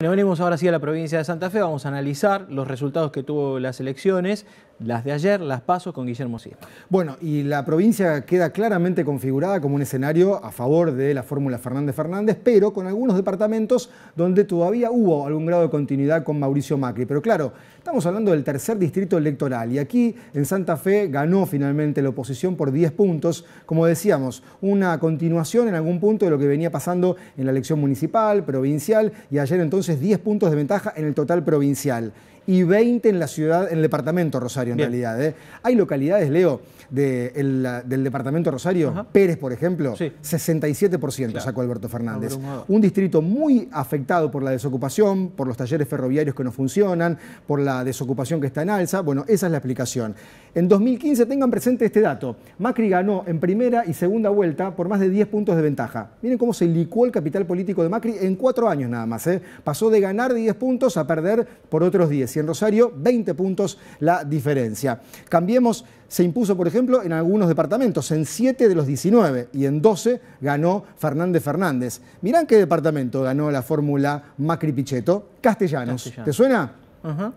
Bueno, venimos ahora sí a la provincia de Santa Fe, vamos a analizar los resultados que tuvo las elecciones, las de ayer, las pasos con Guillermo Sima. Bueno, y la provincia queda claramente configurada como un escenario a favor de la fórmula Fernández Fernández, pero con algunos departamentos donde todavía hubo algún grado de continuidad con Mauricio Macri. Pero claro, estamos hablando del tercer distrito electoral y aquí en Santa Fe ganó finalmente la oposición por 10 puntos, como decíamos, una continuación en algún punto de lo que venía pasando en la elección municipal, provincial y ayer entonces 10 puntos de ventaja en el total provincial y 20 en la ciudad, en el departamento Rosario en realidad. ¿eh? Hay localidades, Leo, del departamento Rosario, Pérez, por ejemplo, 67% sacó Alberto Fernández. Un distrito muy afectado por la desocupación, por los talleres ferroviarios que no funcionan, por la desocupación que está en alza. Bueno, esa es la explicación. En 2015 tengan presente este dato. Macri ganó en primera y segunda vuelta por más de 10 puntos de ventaja. Miren cómo se licuó el capital político de Macri en cuatro años nada más. ¿eh? Pasó de ganar 10 puntos a perder por otros 10 en Rosario 20 puntos la diferencia. Cambiemos se impuso, por ejemplo, en algunos departamentos, en 7 de los 19 y en 12 ganó Fernández Fernández. Mirán qué departamento ganó la fórmula Macri-Pichetto. Castellanos. ¿Te suena?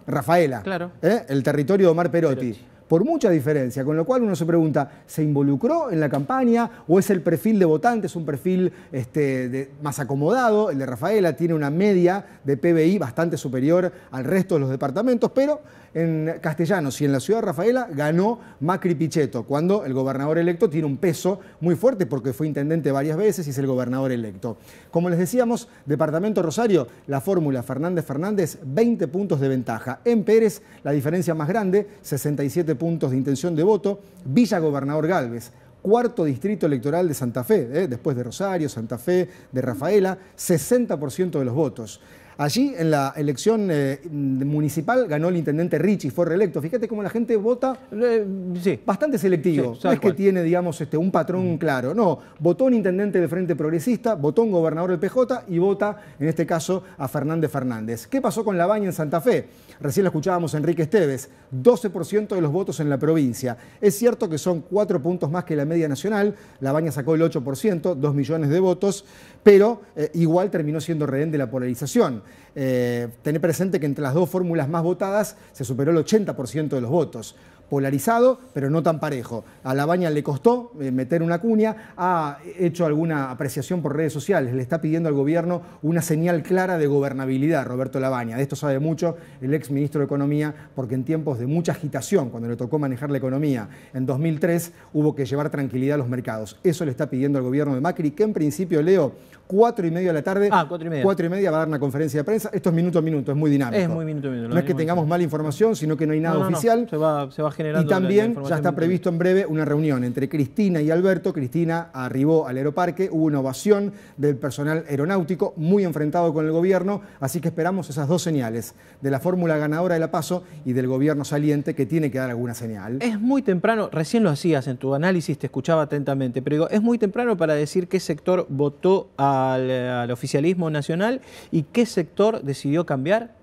Rafaela. Claro. ¿Eh? El territorio de Omar Perotti por mucha diferencia, con lo cual uno se pregunta, ¿se involucró en la campaña o es el perfil de votante, es un perfil este, más acomodado? El de Rafaela tiene una media de PBI bastante superior al resto de los departamentos, pero en Castellanos y en la ciudad de Rafaela ganó Macri Pichetto, cuando el gobernador electo tiene un peso muy fuerte porque fue intendente varias veces y es el gobernador electo. Como les decíamos, Departamento Rosario, la fórmula Fernández Fernández, 20 puntos de ventaja. En Pérez, la diferencia más grande, 67 puntos de intención de voto. Villa Gobernador Galvez, cuarto distrito electoral de Santa Fe, ¿eh? después de Rosario, Santa Fe, de Rafaela, 60% de los votos. Allí, en la elección eh, municipal, ganó el intendente Ricci, fue reelecto. Fíjate cómo la gente vota sí. bastante selectivo. no es que tiene, digamos, este, un patrón claro. No, votó un intendente de Frente Progresista, votó un gobernador del PJ y vota, en este caso, a Fernández Fernández. ¿Qué pasó con la baña en Santa Fe? Recién lo escuchábamos a Enrique Esteves, 12% de los votos en la provincia. Es cierto que son cuatro puntos más que la media nacional, la baña sacó el 8%, 2 millones de votos, pero eh, igual terminó siendo rehén de la polarización. Eh, tener presente que entre las dos fórmulas más votadas se superó el 80% de los votos polarizado, pero no tan parejo. A La Baña le costó eh, meter una cuña, ha hecho alguna apreciación por redes sociales, le está pidiendo al gobierno una señal clara de gobernabilidad, Roberto Labaña. De esto sabe mucho el ex ministro de Economía, porque en tiempos de mucha agitación, cuando le tocó manejar la economía en 2003, hubo que llevar tranquilidad a los mercados. Eso le está pidiendo al gobierno de Macri, que en principio, Leo, cuatro y media de la tarde, ah, cuatro y media. cuatro y media va a dar una conferencia de prensa. Esto es minuto a minuto, es muy dinámico. Es muy minuto a minuto. No es que tengamos mala información, sino que no hay nada oficial. Se va, se va y también ya está previsto en breve una reunión entre Cristina y Alberto. Cristina arribó al aeroparque, hubo una ovación del personal aeronáutico muy enfrentado con el gobierno, así que esperamos esas dos señales, de la fórmula ganadora de la PASO y del gobierno saliente que tiene que dar alguna señal. Es muy temprano, recién lo hacías en tu análisis, te escuchaba atentamente, pero digo, es muy temprano para decir qué sector votó al, al oficialismo nacional y qué sector decidió cambiar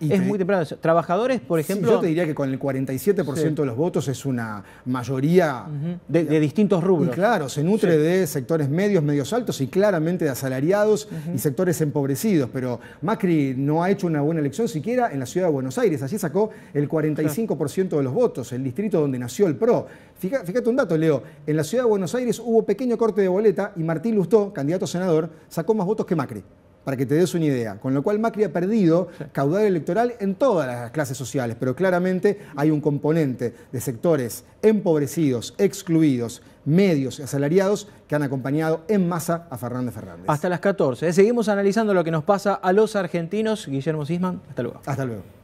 es muy temprano. Trabajadores, por ejemplo. yo te diría que con el 47% de los votos es una mayoría. de, distintos rubros. Y claro, se nutre de sectores medios, medios altos y claramente de asalariados y sectores empobrecidos. Pero Macri no ha hecho una buena elección siquiera en la ciudad de Buenos Aires. Allí sacó el 45% de los votos, el distrito donde nació el PRO. Fíjate un dato, Leo. En la ciudad de Buenos Aires hubo pequeño corte de boleta y Martín Lustó, candidato a senador, sacó más votos que Macri para que te des una idea. Con lo cual Macri ha perdido caudal electoral en todas las clases sociales, pero claramente hay un componente de sectores empobrecidos, excluidos, medios y asalariados que han acompañado en masa a Fernández Fernández. Hasta las 14. ¿eh? Seguimos analizando lo que nos pasa a los argentinos. Guillermo Sisman, hasta luego. Hasta luego.